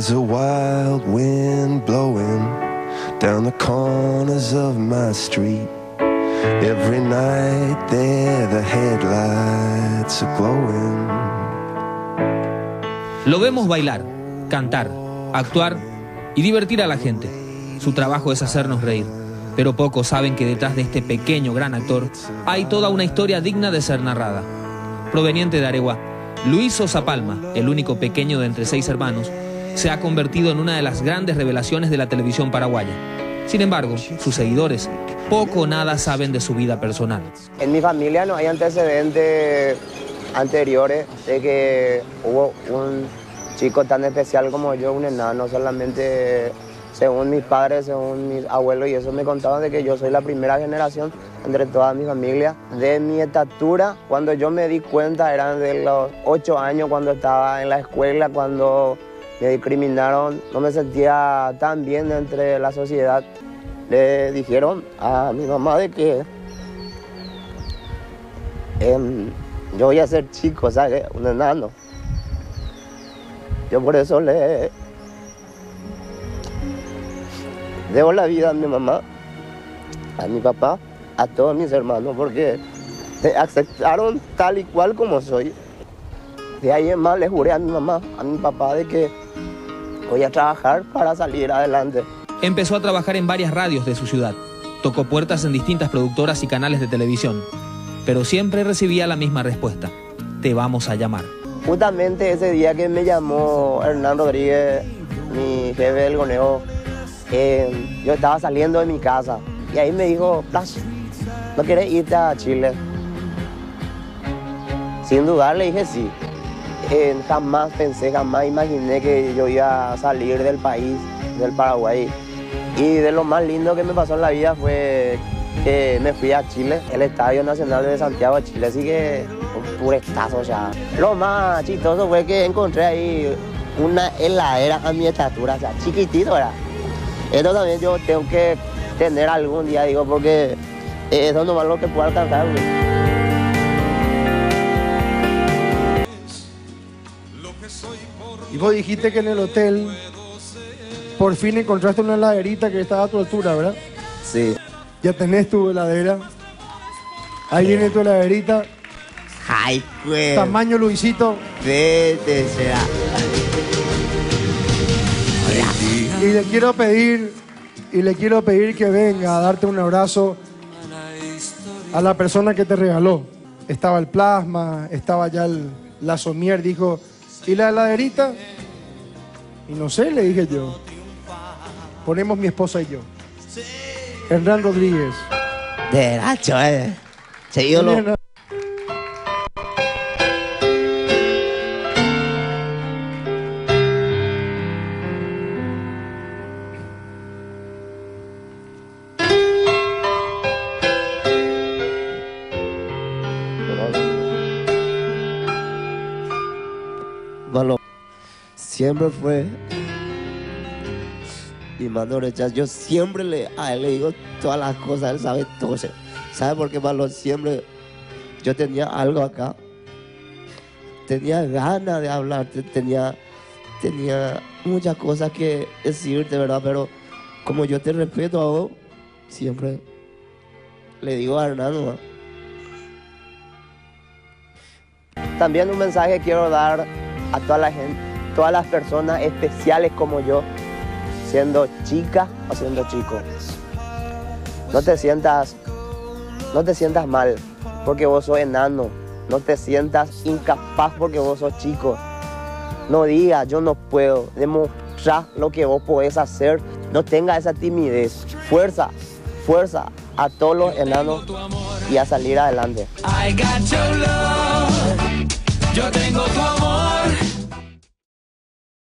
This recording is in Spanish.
There's a wild wind blowing down the corners of my street. Every night there the headlights are glowing. Lo vemos bailar, cantar, actuar y divertir a la gente. Su trabajo es hacernos reír. Pero pocos saben que detrás de este pequeño gran actor hay toda una historia digna de ser narrada. Proveniente de Areguá, Luis Sosa Palma, el único pequeño de entre seis hermanos, se ha convertido en una de las grandes revelaciones de la televisión paraguaya. Sin embargo, sus seguidores poco o nada saben de su vida personal. En mi familia no hay antecedentes anteriores de que hubo un chico tan especial como yo, un enano, solamente según mis padres, según mis abuelos, y eso me contaban de que yo soy la primera generación entre toda mi familia. De mi estatura, cuando yo me di cuenta, eran de los ocho años cuando estaba en la escuela, cuando me discriminaron, no me sentía tan bien entre la sociedad. Le dijeron a mi mamá de que em, yo voy a ser chico, ¿sabes? Un enano. Yo por eso le debo la vida a mi mamá, a mi papá, a todos mis hermanos, porque me aceptaron tal y cual como soy. De ahí en más le juré a mi mamá, a mi papá, de que voy a trabajar para salir adelante. Empezó a trabajar en varias radios de su ciudad. Tocó puertas en distintas productoras y canales de televisión. Pero siempre recibía la misma respuesta. Te vamos a llamar. Justamente ese día que me llamó Hernán Rodríguez, mi jefe del Goneo, eh, yo estaba saliendo de mi casa y ahí me dijo, ¿no quieres irte a Chile? Sin dudar le dije sí. Jamás pensé, jamás imaginé que yo iba a salir del país, del Paraguay. Y de lo más lindo que me pasó en la vida fue que me fui a Chile, el Estadio Nacional de Santiago de Chile, así que un puretazo ya. Lo más chistoso fue que encontré ahí una heladera a mi estatura, o sea, chiquitito era. Esto también yo tengo que tener algún día, digo, porque eso no es lo que puedo alcanzar. Y vos dijiste que en el hotel por fin encontraste una heladerita que estaba a tu altura, ¿verdad? Sí. Ya tenés tu heladera. Ahí viene tu heladerita. Ay, pues. Tamaño Luisito. Vete, será. Y le quiero pedir, y le quiero pedir que venga a darte un abrazo a la persona que te regaló. Estaba el plasma, estaba ya el, la somier, dijo, ¿y la heladerita? Y no sé, le dije yo. Ponemos mi esposa y yo. Hernán Rodríguez. De eh. Seguido lo... Siempre fue mi mano derecha. Yo siempre le, a él le digo todas las cosas, él sabe todo. ¿Sabe por qué, Malo? Siempre yo tenía algo acá. Tenía ganas de hablar, tenía, tenía muchas cosas que decirte, ¿verdad? Pero como yo te respeto a vos, siempre le digo a Hernando. También un mensaje quiero dar a toda la gente, todas las personas especiales como yo, siendo chica o siendo chico. No te sientas, no te sientas mal porque vos sos enano. No te sientas incapaz porque vos sos chico. No digas, yo no puedo. Demostrar lo que vos podés hacer. No tenga esa timidez. Fuerza, fuerza a todos los enanos y a salir adelante. Yo tengo tu amor.